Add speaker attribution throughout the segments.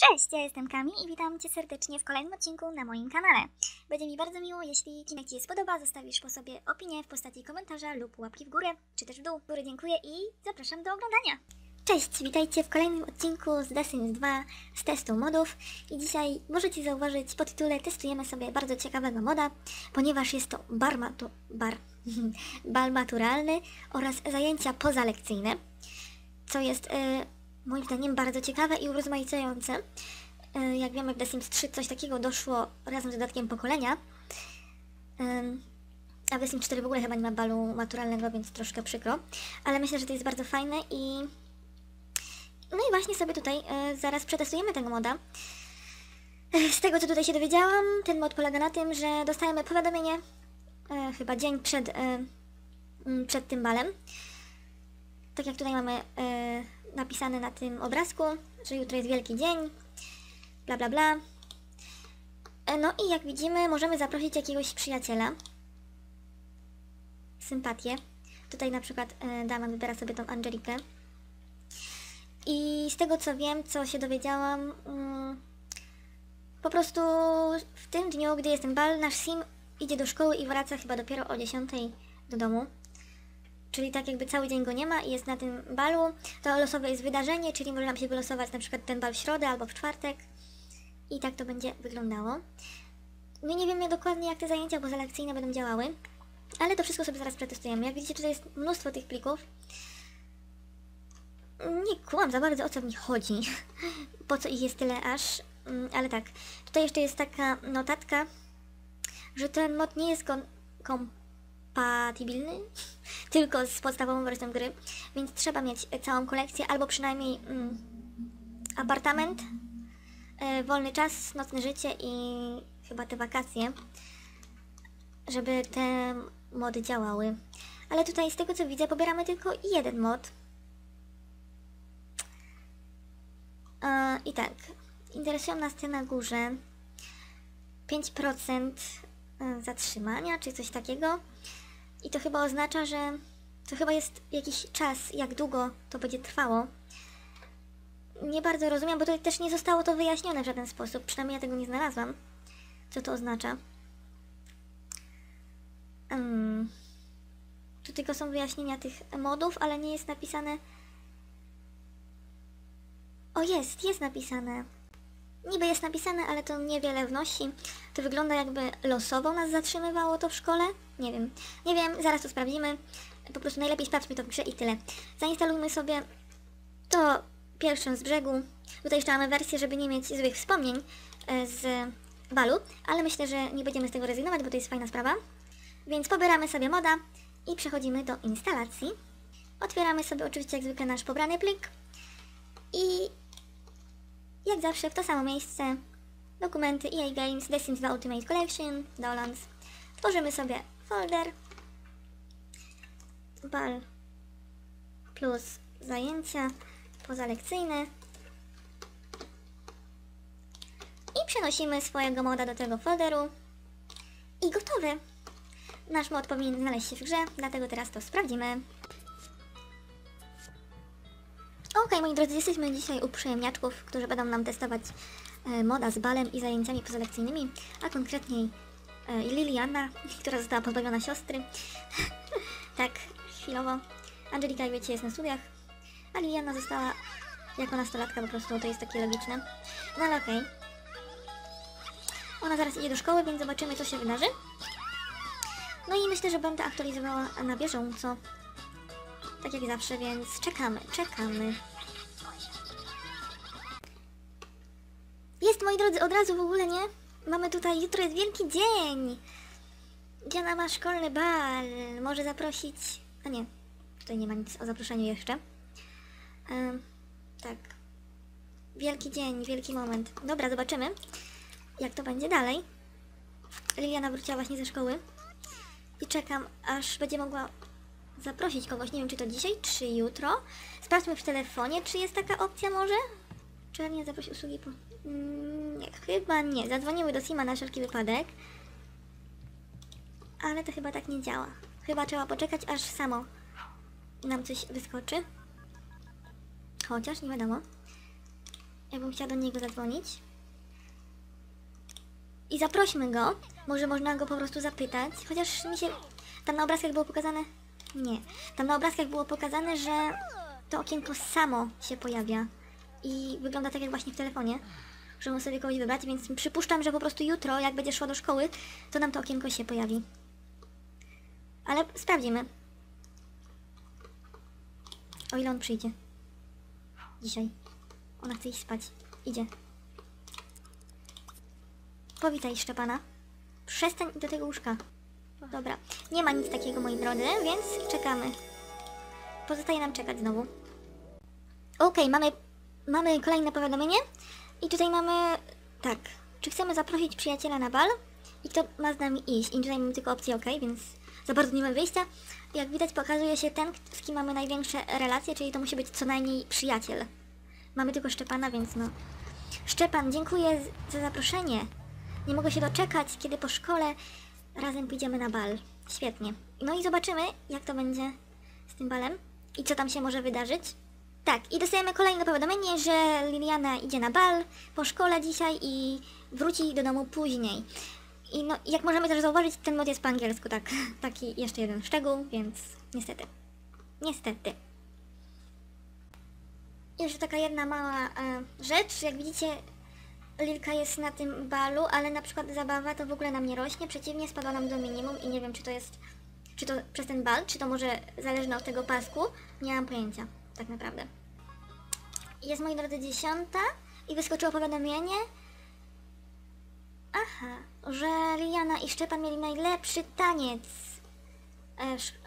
Speaker 1: Cześć, ja jestem Kami i witam Cię serdecznie w kolejnym odcinku na moim kanale. Będzie mi bardzo miło, jeśli odcinek Ci się spodoba, zostawisz po sobie opinię w postaci komentarza lub łapki w górę, czy też w dół. Góry dziękuję i zapraszam do oglądania. Cześć, witajcie w kolejnym odcinku z The Sims 2 z testu modów i dzisiaj możecie zauważyć po tytule testujemy sobie bardzo ciekawego moda, ponieważ jest to bar, matu, bar, bal maturalny oraz zajęcia pozalekcyjne, co jest... Yy, moim zdaniem bardzo ciekawe i urozmaicające. E, Jak wiemy, w The Sims 3 coś takiego doszło razem z dodatkiem pokolenia. A w The Sims 4 w ogóle chyba nie ma balu maturalnego, więc troszkę przykro. Ale myślę, że to jest bardzo fajne i... No i właśnie sobie tutaj e, zaraz przetestujemy tego moda. E, Z tego, co tutaj się dowiedziałam, ten mod polega na tym, że dostajemy powiadomienie chyba dzień przed, przed tym balem. Tak jak tutaj mamy napisane na tym obrazku, że jutro jest wielki dzień, bla bla bla. E, No i jak widzimy, możemy zaprosić jakiegoś przyjaciela. Sympatię. Tutaj na przykład e, Damian wybiera sobie tą Angelikę. I z tego co wiem, co się dowiedziałam, mm, po prostu w tym dniu, gdy jest ten bal, nasz sim idzie do szkoły i wraca chyba dopiero o 10 do domu. Czyli tak jakby cały dzień go nie ma i jest na tym balu, to losowe jest wydarzenie, czyli może nam się wylosować na przykład ten bal w środę albo w czwartek. I tak to będzie wyglądało. My nie wiemy dokładnie jak te zajęcia pozalekcyjne będą działały, ale to wszystko sobie zaraz przetestujemy. Jak widzicie tutaj jest mnóstwo tych plików. Nie kłam za bardzo o co nich chodzi. Po co ich jest tyle aż. Mm, Ale tak, tutaj jeszcze jest taka notatka, że ten mod nie jest kompatybilny tylko z podstawową wersją gry, więc trzeba mieć całą kolekcję albo przynajmniej mm, apartament, e, wolny czas, nocne życie i chyba te wakacje, żeby te mody działały. Ale tutaj z tego co widzę pobieramy tylko jeden mod. E, I tak, interesują nas te na górze. 5% e, zatrzymania, czy coś takiego. I to chyba oznacza, że to chyba jest jakiś czas, jak długo to będzie trwało. Nie bardzo rozumiem, bo tutaj też nie zostało to wyjaśnione w żaden sposób. Przynajmniej ja tego nie znalazłam. Co to oznacza? Tu tylko są wyjaśnienia tych modów, ale nie jest napisane... O, jest, jest napisane. Niby jest napisane, ale to niewiele wnosi. To wygląda jakby losowo nas zatrzymywało to w szkole. Nie wiem. Nie wiem, zaraz to sprawdzimy. Po prostu najlepiej sprawdźmy to w grze i tyle. Zainstalujmy sobie to pierwszą z brzegu. Tutaj jeszcze mamy wersję, żeby nie mieć złych wspomnień e, z balu, ale myślę, że nie będziemy z tego rezygnować, bo to jest fajna sprawa. Więc pobieramy sobie moda i przechodzimy do instalacji. Otwieramy sobie oczywiście jak zwykle nasz pobrany plik i jak zawsze w to samo miejsce dokumenty EA Games, The Sims 2 Ultimate Collection, Dolans. Tworzymy sobie folder bal plus zajęcia pozalekcyjne i przenosimy swojego moda do tego folderu i gotowy. Nasz mod powinien znaleźć się w grze, dlatego teraz to sprawdzimy. Okej, moi drodzy, jesteśmy dzisiaj u przyjemniaczków, którzy będą nam testować e, moda z balem i zajęciami pozalekcyjnymi, a konkretniej e, Liliana, która została pozbawiona siostry. tak, chwilowo. Angelika, jak wiecie, jest na studiach, a Liliana została jako nastolatka po prostu, to jest takie logiczne. No ale okej. Ona zaraz idzie do szkoły, więc zobaczymy, co się wydarzy. No i myślę, że będę aktualizowała na bieżąco. Tak jak zawsze, więc czekamy, czekamy. Moi drodzy, od razu w ogóle, nie? Mamy tutaj, jutro jest wielki dzień. Diana ma szkolny bal. Może zaprosić... A nie, tutaj nie ma nic o zaproszeniu jeszcze. Ym, tak. Wielki dzień, wielki moment. Dobra, zobaczymy, jak to będzie dalej. Liliana wróciła właśnie ze szkoły. I czekam, aż będzie mogła zaprosić kogoś. Nie wiem, czy to dzisiaj, czy jutro. Sprawdźmy w telefonie, czy jest taka opcja może? Czy nie zaprosić usługi po... Mm, nie, chyba nie. Zadzwoniły do Sima na wszelki wypadek. Ale to chyba tak nie działa. Chyba trzeba poczekać, aż samo nam coś wyskoczy. Chociaż nie wiadomo. Ja bym chciała do niego zadzwonić. I zaprośmy go. Może można go po prostu zapytać. Chociaż mi się. Tam na obrazkach było pokazane. Nie. Tam na obrazkach było pokazane, że to okienko samo się pojawia. I wygląda tak jak właśnie w telefonie. Że możemy sobie kogoś wybrać, więc przypuszczam, że po prostu jutro, jak będzie szła do szkoły, to nam to okienko się pojawi. Ale sprawdzimy. O ile on przyjdzie. Dzisiaj. Ona chce iść spać. Idzie. Powitaj Szczepana. Przestań do tego łóżka. Dobra. Nie ma nic takiego, moi drodzy, więc czekamy. Pozostaje nam czekać znowu. Okej, mamy, mamy kolejne powiadomienie. I tutaj mamy... Tak. Czy chcemy zaprosić przyjaciela na bal? I kto ma z nami iść? I tutaj mamy tylko opcję OK, więc za bardzo nie ma wyjścia. Jak widać pokazuje się ten, z kim mamy największe relacje, czyli to musi być co najmniej przyjaciel. Mamy tylko Szczepana, więc no. Szczepan, dziękuję za zaproszenie. Nie mogę się doczekać, kiedy po szkole razem pójdziemy na bal. Świetnie. No i zobaczymy, jak to będzie z tym balem i co tam się może wydarzyć. Tak, i dostajemy kolejne powiadomienie, że Liliana idzie na bal po szkole dzisiaj i wróci do domu później. I no, jak możemy też zauważyć, ten mod jest po angielsku, tak. Taki jeszcze jeden szczegół, więc niestety. Niestety. Jeszcze taka jedna mała e, rzecz. Jak widzicie, Lilka jest na tym balu, ale na przykład zabawa to w ogóle nam nie rośnie. Przeciwnie, spadła nam do minimum i nie wiem, czy to jest, czy to przez ten bal, czy to może zależne od tego pasku. Nie mam pojęcia, tak naprawdę. Jest, moi drodzy, dziesiąta i wyskoczyło powiadomienie, Aha, że Liliana i Szczepan mieli najlepszy taniec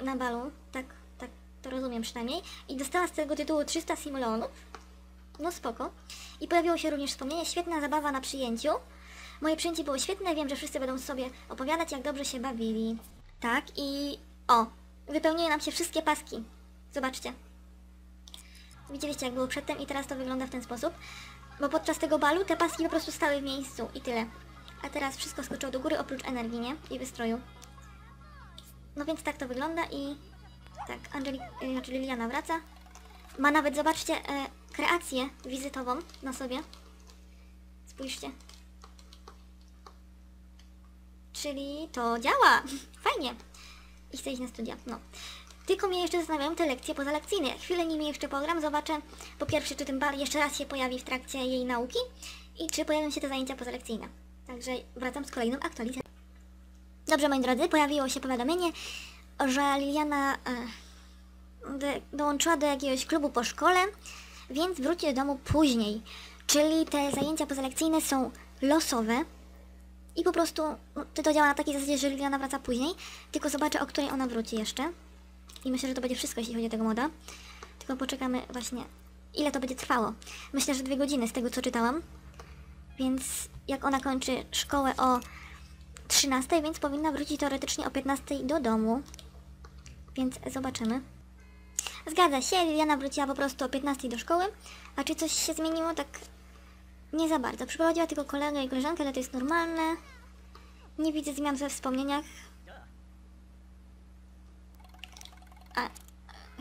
Speaker 1: e, na balu. Tak, tak to rozumiem przynajmniej. I dostała z tego tytułu 300 simulonów. No spoko. I pojawiło się również wspomnienie, świetna zabawa na przyjęciu. Moje przyjęcie było świetne, wiem, że wszyscy będą sobie opowiadać, jak dobrze się bawili. Tak, i o, wypełniły nam się wszystkie paski. Zobaczcie. Widzieliście, jak było przedtem i teraz to wygląda w ten sposób. Bo podczas tego balu te paski po prostu stały w miejscu i tyle. A teraz wszystko skoczyło do góry oprócz energii, nie? I wystroju. No więc tak to wygląda i... Tak, Angelik, y, znaczy Liliana wraca. Ma nawet, zobaczcie, e, kreację wizytową na sobie. Spójrzcie. Czyli to działa! Fajnie! I chcę iść na studia, no. Tylko mnie jeszcze zastanawiają te lekcje pozalekcyjne. Chwilę nimi jeszcze pogram, zobaczę po pierwsze, czy ten bar jeszcze raz się pojawi w trakcie jej nauki i czy pojawią się te zajęcia pozalekcyjne. Także wracam z kolejną aktualizacją. Dobrze, moi drodzy, pojawiło się powiadomienie, że Liliana e, do, dołączyła do jakiegoś klubu po szkole, więc wróci do domu później. Czyli te zajęcia pozalekcyjne są losowe i po prostu no, to działa na takiej zasadzie, że Liliana wraca później, tylko zobaczę, o której ona wróci jeszcze. I myślę, że to będzie wszystko, jeśli chodzi o tego moda. Tylko poczekamy właśnie, ile to będzie trwało. Myślę, że dwie godziny z tego, co czytałam. Więc jak ona kończy szkołę o 13, więc powinna wrócić teoretycznie o 15 do domu. Więc zobaczymy. Zgadza się, Liliana wróciła po prostu o 15 do szkoły. A czy coś się zmieniło? Tak nie za bardzo. Przyprowadziła tylko kolegę i koleżankę, ale to jest normalne. Nie widzę zmian we wspomnieniach.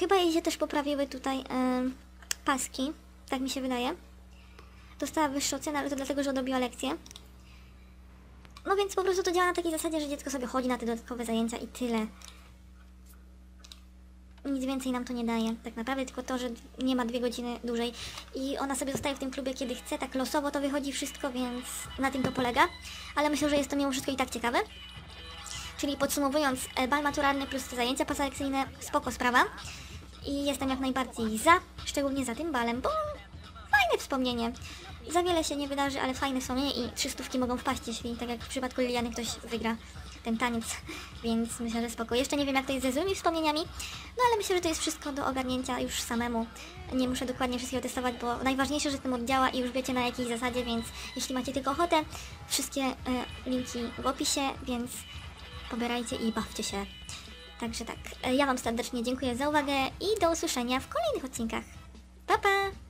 Speaker 1: Chyba jej się też poprawiły tutaj paski. Tak mi się wydaje. Dostała wyższą cenę, ale to dlatego, że odrobiła lekcję. No więc po prostu to działa na takiej zasadzie, że dziecko sobie chodzi na te dodatkowe zajęcia i tyle. Nic więcej nam to nie daje, tak naprawdę, tylko to, że nie ma dwie godziny dłużej i ona sobie zostaje w tym klubie, kiedy chce, tak losowo to wychodzi wszystko, więc na tym to polega. Ale myślę, że jest to mimo wszystko i tak ciekawe. Czyli podsumowując, e, bal maturalny plus te zajęcia poselekcyjne, spoko sprawa. I jestem jak najbardziej za, szczególnie za tym balem, bo fajne wspomnienie. Za wiele się nie wydarzy, ale fajne wspomnienie i trzy stówki mogą wpaść, jeśli tak jak w przypadku Liliany ktoś wygra ten taniec, więc myślę, że spoko. Jeszcze nie wiem jak to jest ze złymi wspomnieniami, no ale myślę, że to jest wszystko do ogarnięcia już samemu. Nie muszę dokładnie wszystkiego testować, bo najważniejsze, że ten mod działa i już wiecie na jakiej zasadzie, więc jeśli macie tylko ochotę, wszystkie e, linki w opisie, więc pobierajcie i bawcie się. Także tak, e, ja Wam serdecznie dziękuję za uwagę i do usłyszenia w kolejnych odcinkach. Pa, pa!